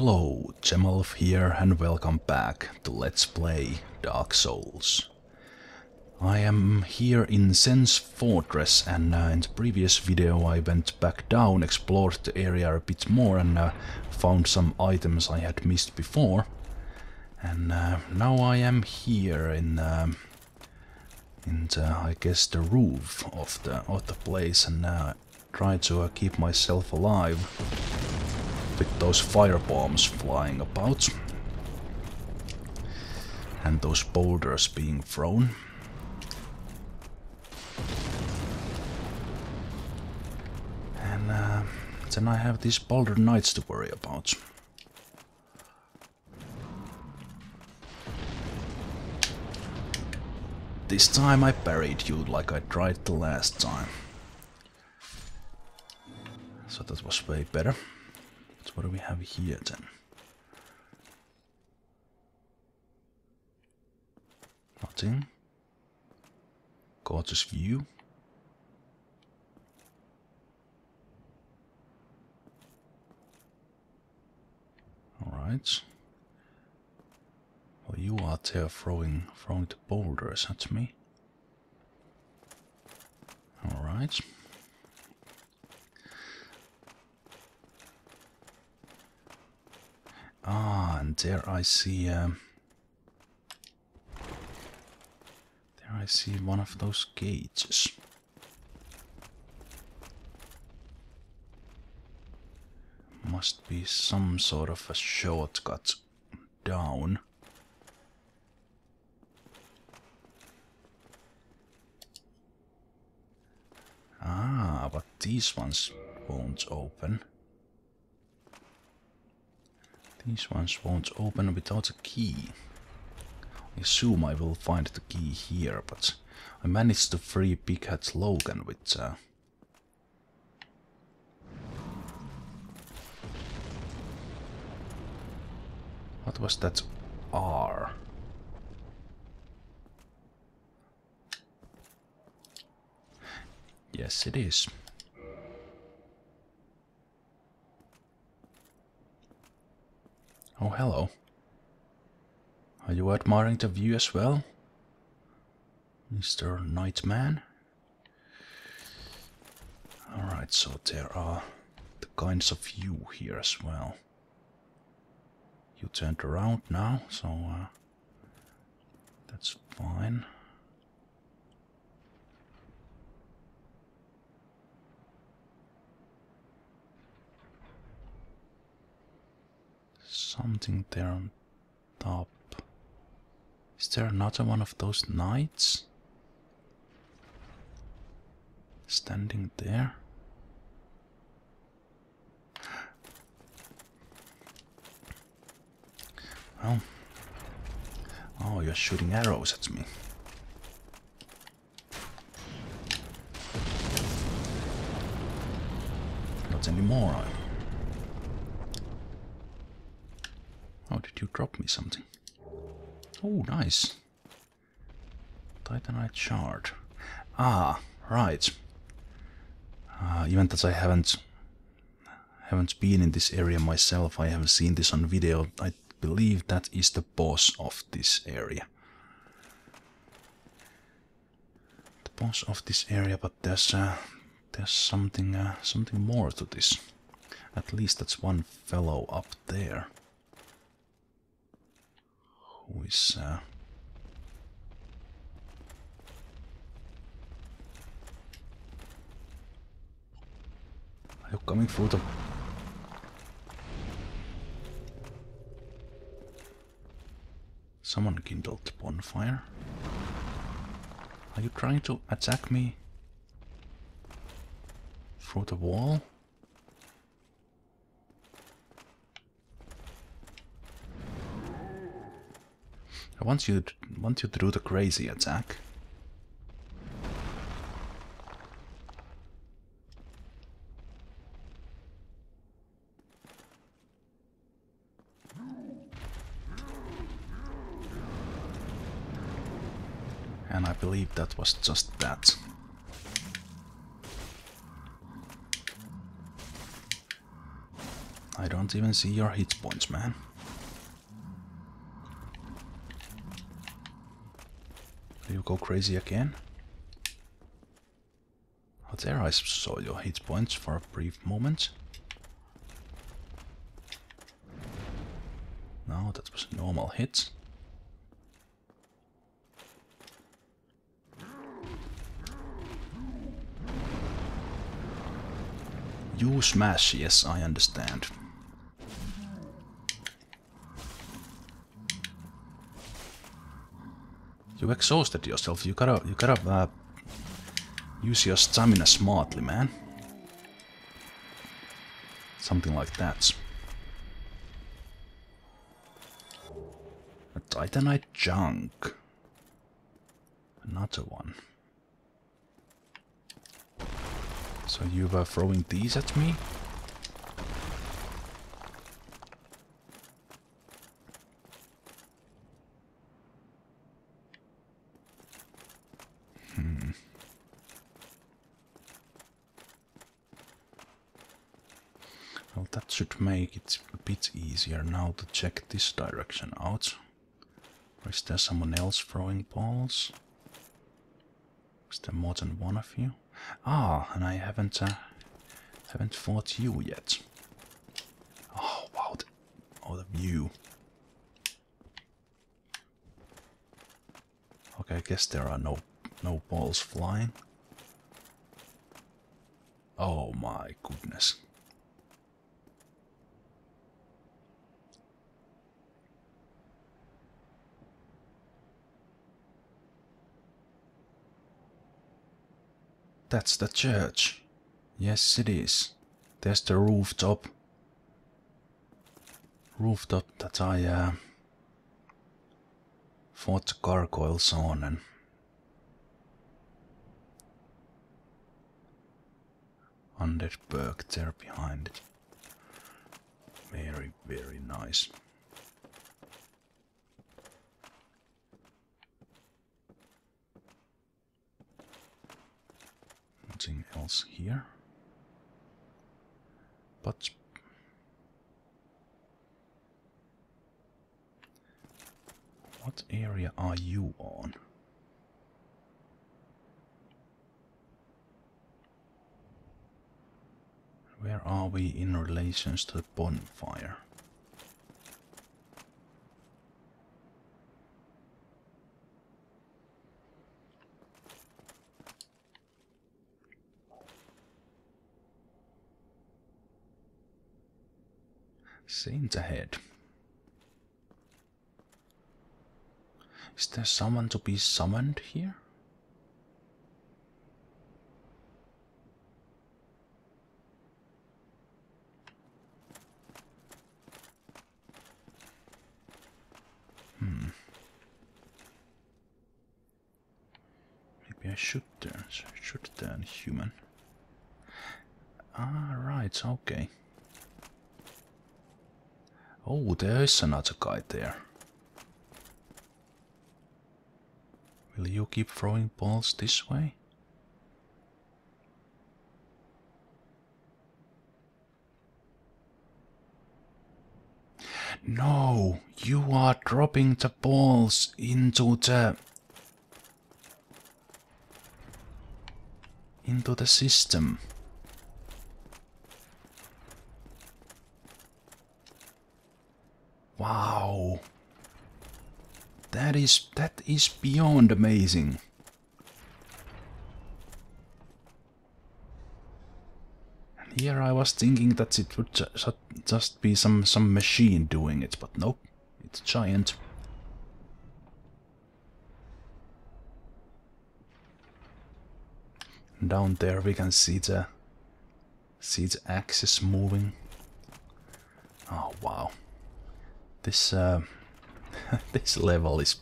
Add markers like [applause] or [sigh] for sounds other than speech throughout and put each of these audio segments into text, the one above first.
Hello, Zemalf here and welcome back to Let's Play Dark Souls. I am here in Sen's Fortress and uh, in the previous video I went back down, explored the area a bit more and uh, found some items I had missed before. And uh, now I am here in, um, in the, I guess the roof of the, of the place and uh, try to uh, keep myself alive with those fire bombs flying about and those boulders being thrown. And uh, then I have these boulder knights to worry about. This time I buried you like I tried the last time. So that was way better. So what do we have here then? Nothing. Gorgeous view. Alright. Well, you are there throwing, throwing the boulders at me. Alright. Ah, and there I see. Um, there I see one of those gates. Must be some sort of a shortcut down. Ah, but these ones won't open. These ones won't open without a key. I assume I will find the key here, but I managed to free Big Hat Logan with... Uh, what was that R? Yes, it is. Hello. Are you admiring the view as well? Mr. Nightman? Alright, so there are the kinds of view here as well. You turned around now, so uh, that's fine. Something there on top. Is there another one of those knights? Standing there? Well. Oh, you're shooting arrows at me. Not anymore did you drop me something? Oh, nice. Titanite shard. Ah, right. Uh, even that I haven't haven't been in this area myself, I have seen this on video. I believe that is the boss of this area. The boss of this area, but there's uh, there's something uh, something more to this. At least that's one fellow up there uh, are you coming through the Someone kindled the bonfire. Are you trying to attack me through the wall? I want you to, want you to do the crazy attack. And I believe that was just that. I don't even see your hit points, man. You go crazy again? Oh, there I saw your hit points for a brief moment. No, that was normal hit. You smash, yes, I understand. You exhausted yourself. You gotta, you gotta uh, use your stamina smartly, man. Something like that. A Titanite junk. Another one. So you were throwing these at me? Hmm. Well, that should make it a bit easier now to check this direction out. Or is there someone else throwing balls? Is there more than one of you? Ah, and I haven't uh, haven't fought you yet. Oh wow! The, oh, the view. Okay, I guess there are no no balls flying. Oh my goodness. That's the church. Yes, it is. There's the rooftop. Rooftop that I uh, fought the gargoyles on and Undead Burg there behind it. Very, very nice. Nothing else here. But what area are you on? Where are we in relations to the bonfire? Saint ahead. Is there someone to be summoned here? Hmm. Maybe I should turn. Should turn human. Okay. Oh, there is another guy there. Will you keep throwing balls this way? No, you are dropping the balls into the into the system. Wow. That is that is beyond amazing. And here I was thinking that it would ju just be some some machine doing it, but nope, it's giant. Down there we can see the see the axis moving. Oh wow. This uh, [laughs] this level is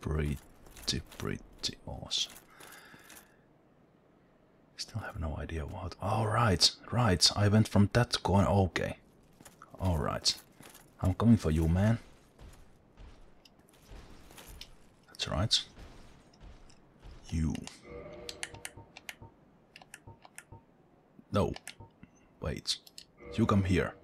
pretty pretty awesome. Still have no idea what. All right, right. I went from that corner. Okay. All right. I'm coming for you, man. That's right. You. No. Wait. You come here.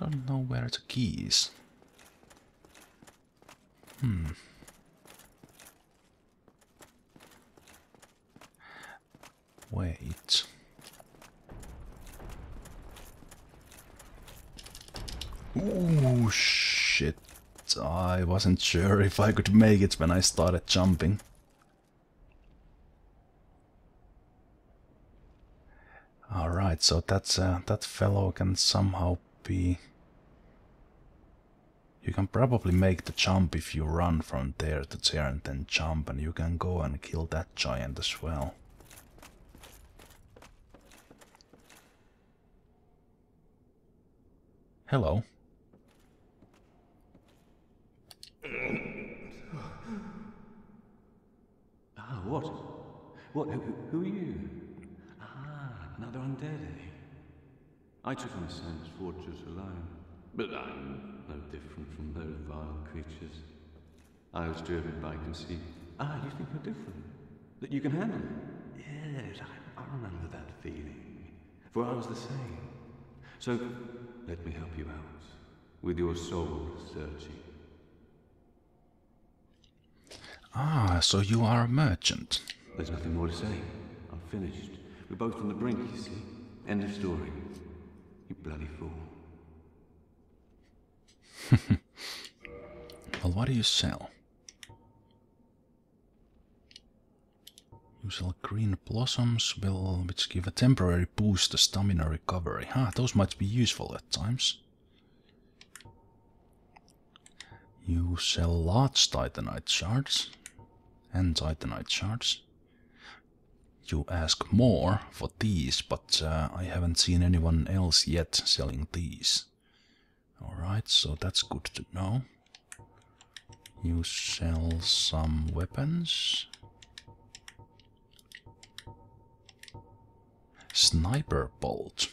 Don't know where the key is. Hmm. Wait. Ooh, shit. I wasn't sure if I could make it when I started jumping. Alright, so that's uh, that fellow can somehow be... You can probably make the jump if you run from there to there and then jump and you can go and kill that giant as well. Hello. Ah, what? What? Who, who are you? Ah, another undead? I took on Sen's Fortress alone, but I'm no different from those vile creatures. I was driven by conceit. Ah, you think you're different? That you can handle it? Yes, I, I remember that feeling. For I was the same. So, let me help you out. With your soul searching. Ah, so you are a merchant. There's nothing more to say. I'm finished. We're both on the brink, you see. End of story. You bloody fool. [laughs] Well, what do you sell? You sell green blossoms, will, which give a temporary boost to stamina recovery. Ah, those might be useful at times. You sell large titanite shards and titanite shards. You ask more for these, but uh, I haven't seen anyone else yet selling these. Alright, so that's good to know. You sell some weapons. Sniper bolt.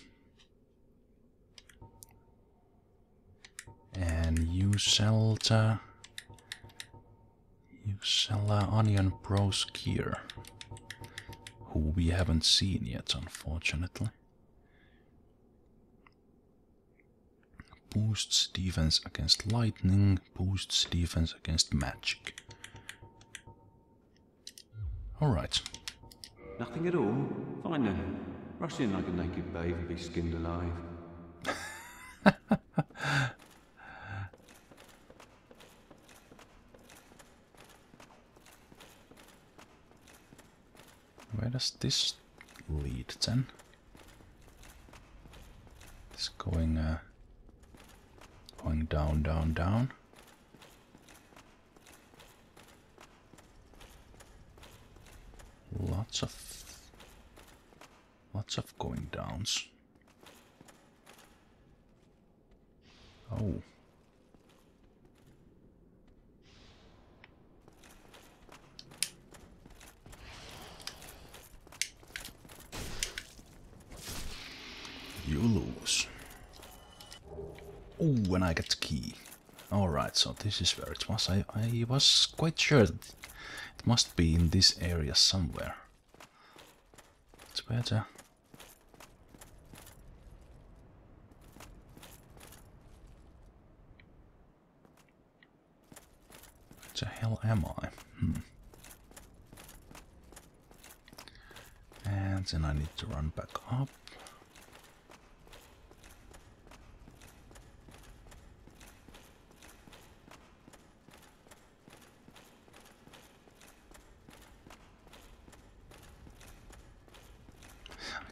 And you sell the you sell uh, Onion Bros gear, who we haven't seen yet, unfortunately. Boosts defense against lightning, boosts defense against magic. Alright. Nothing at all? Fine then. Rush in like a naked babe and be skinned alive. [laughs] Where does this lead then? It's going uh, going down, down, down. Lots of lots of going downs. Oh. You lose. Oh, and I get the key. Alright, so this is where it was. I, I was quite sure it must be in this area somewhere. It's better. Where the hell am I? Hmm. And then I need to run back up.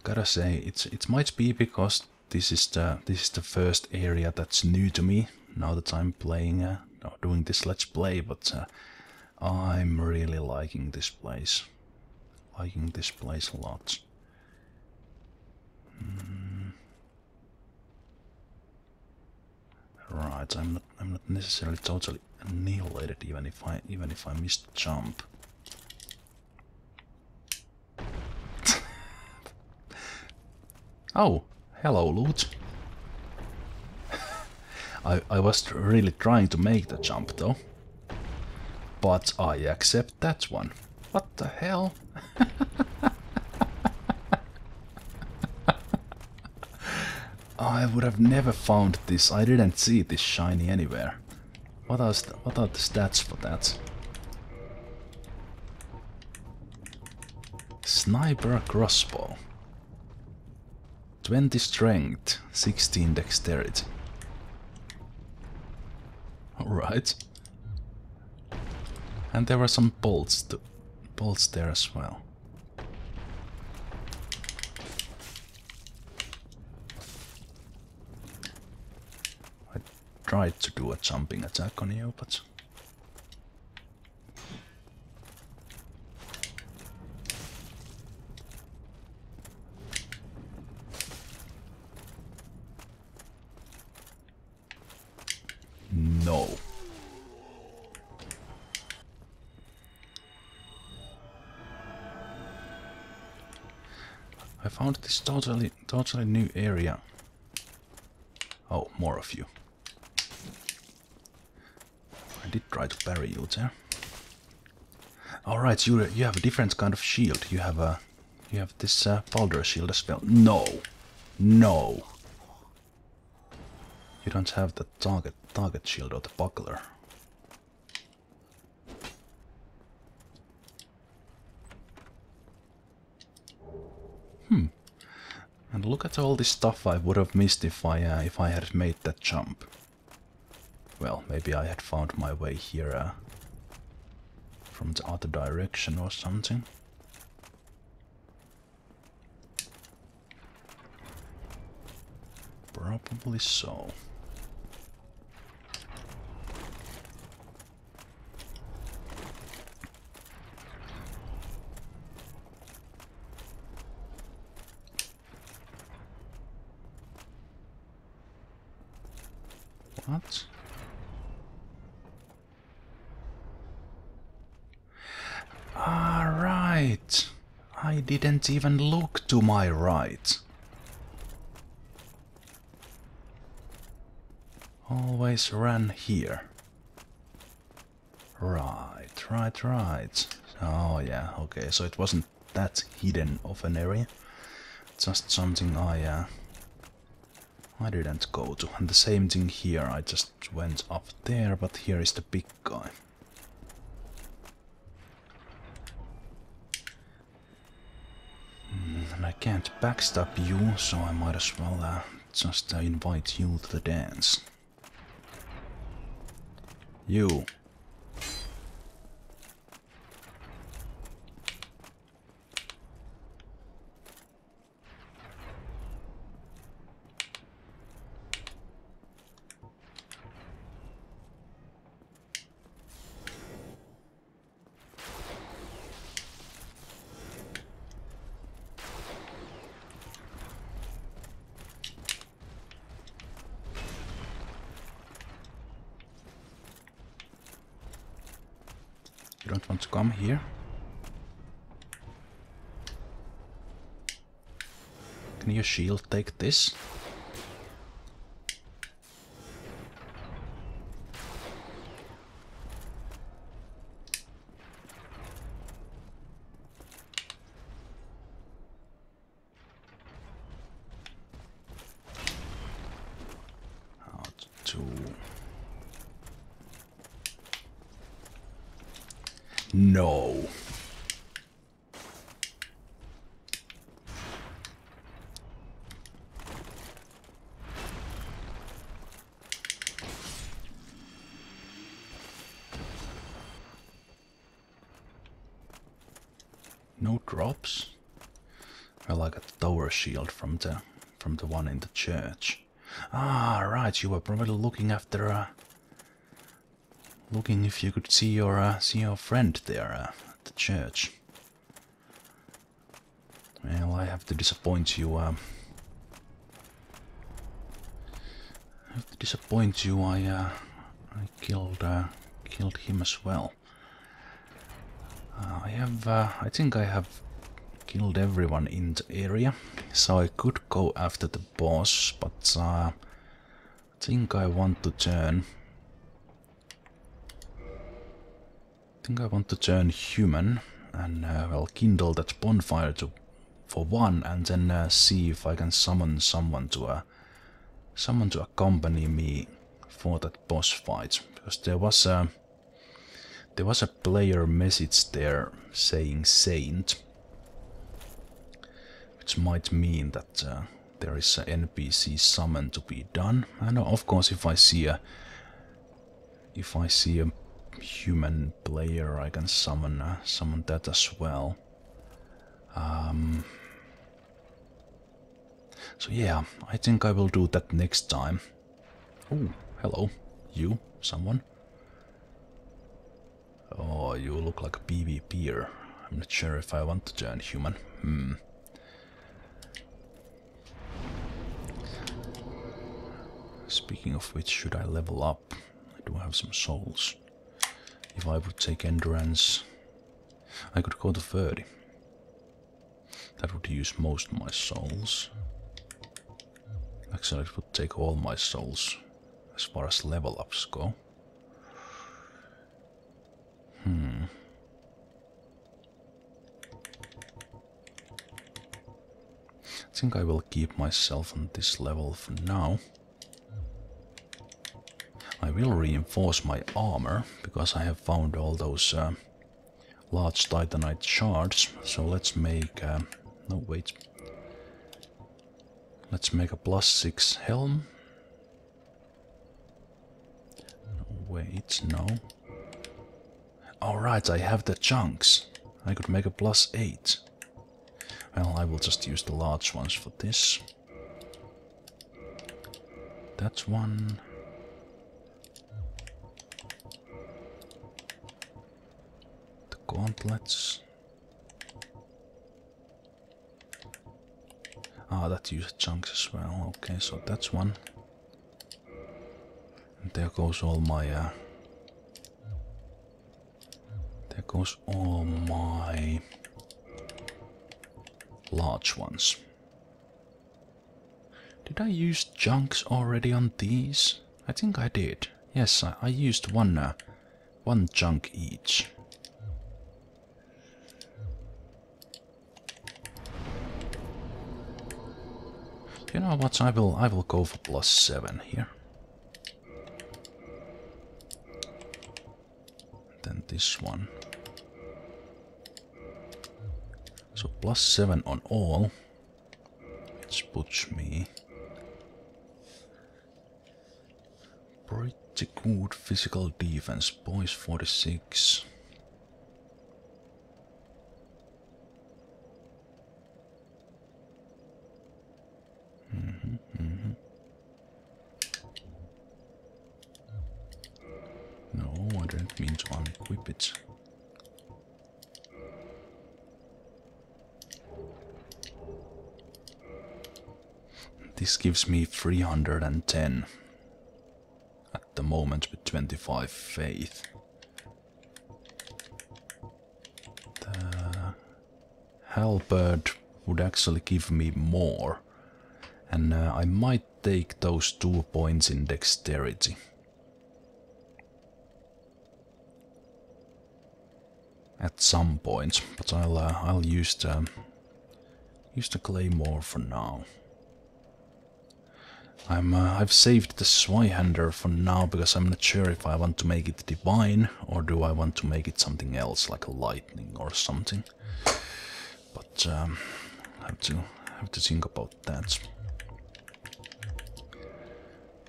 Gotta say it's it might be because this is the this is the first area that's new to me now that I'm playing uh, or doing this let's play but uh, I'm really liking this place. Liking this place a lot. Mm. right I'm not I'm not necessarily totally annihilated even if I even if I missed jump Oh, hello, loot. [laughs] I, I was really trying to make the jump though. But I accept that one. What the hell? [laughs] I would have never found this. I didn't see this shiny anywhere. What are, what are the stats for that? Sniper crossbow. 20 strength, 16 dexterity. Alright. And there were some bolts, to, bolts there as well. I tried to do a jumping attack on you, but... I found this totally, totally new area. Oh, more of you. I did try to bury you there. All right, you you have a different kind of shield. You have a you have this uh, Balder shield as well. No, no. You don't have the target target shield or the buckler. And look at all this stuff I would have missed if I uh, if I had made that jump. Well, maybe I had found my way here uh, from the other direction or something. Probably so. What? Alright. I didn't even look to my right. Always ran here. Right, right, right. Oh yeah, okay, so it wasn't that hidden of an area. Just something I uh, I didn't go to. And the same thing here, I just went up there, but here is the big guy. And I can't backstab you, so I might as well uh, just uh, invite you to the dance. You. You don't want to come here? Can your shield take this? Out to No. No drops. I got the tower shield from the from the one in the church. Ah, right. You were probably looking after uh, looking if you could see your uh, see your friend there uh, at the church. Well, I have to disappoint you. Um, I have to disappoint you. I uh, I killed uh, killed him as well. Uh, I have. Uh, I think I have killed everyone in the area, so I could go after the boss, but uh, I think I want to turn I think I want to turn human and uh, well kindle that bonfire to for one and then uh, see if I can summon someone to uh, someone to accompany me for that boss fight because there was a there was a player message there saying saint which might mean that uh, there is an NPC summon to be done and of course if I see a if I see a human player I can summon uh, summon that as well um, so yeah, I think I will do that next time. Oh, hello. You? Someone? Oh, you look like a PvPer. I'm not sure if I want to turn human. Hmm. Speaking of which, should I level up? I do have some souls. If I would take endurance, I could go to 30. That would use most of my souls. Actually, it would take all my souls as far as level ups go. Think I will keep myself on this level for now. I will reinforce my armor because I have found all those uh, large titanite shards. So let's make. Uh, no, wait. Let's make a plus six helm. No, wait, no. Alright, I have the chunks. I could make a plus eight. Well, I will just use the large ones for this. That's one. The gauntlets. Ah, that uses chunks as well. Okay, so that's one. And there goes all my... Uh, there goes all my large ones. Did I use junks already on these? I think I did. Yes, I, I used one, uh, one junk each. You know what? I will I will go for plus seven here. Then this one. Plus seven on all, which puts me pretty good physical defense. Boys 46. No, I didn't mean to unequip it. This gives me 310 at the moment with 25 faith. The halberd would actually give me more, and uh, I might take those two points in dexterity. At some point, but I'll uh, I'll use the use the claymore for now. I'm, uh, I've saved the Zweihander for now because I'm not sure if I want to make it divine or do I want to make it something else like a lightning or something. But um, I have to have to think about that.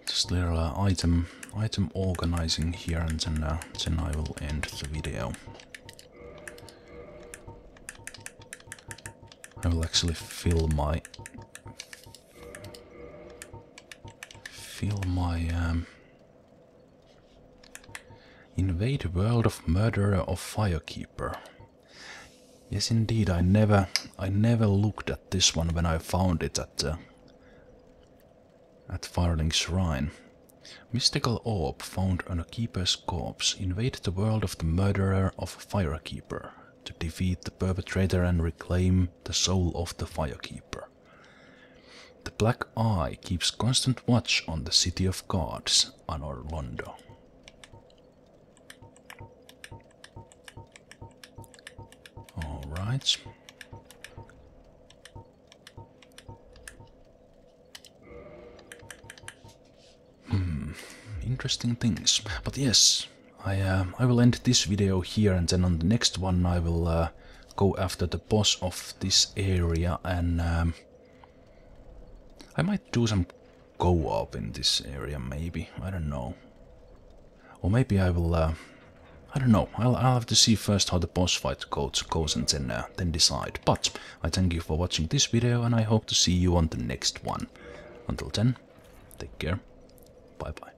Just little uh, item item organizing here and then uh, then I will end the video. I will actually fill my my um, invade world of murderer of firekeeper. Yes, indeed. I never, I never looked at this one when I found it at uh, at Firelink Shrine. Mystical orb found on a keeper's corpse. Invade the world of the murderer of Firekeeper to defeat the perpetrator and reclaim the soul of the Firekeeper. The Black Eye keeps constant watch on the City of Gods, Anor Londo. Alright. interesting things. But yes, I uh, I will end this video here, and then on the next one I will uh, go after the boss of this area, and um, I might do some co-op in this area. Maybe I don't know, or maybe I will. Uh, I don't know. I'll, I'll have to see first how the boss fight goes, goes and then, uh, then decide. But I thank you for watching this video and I hope to see you on the next one. Until then, take care. Bye bye.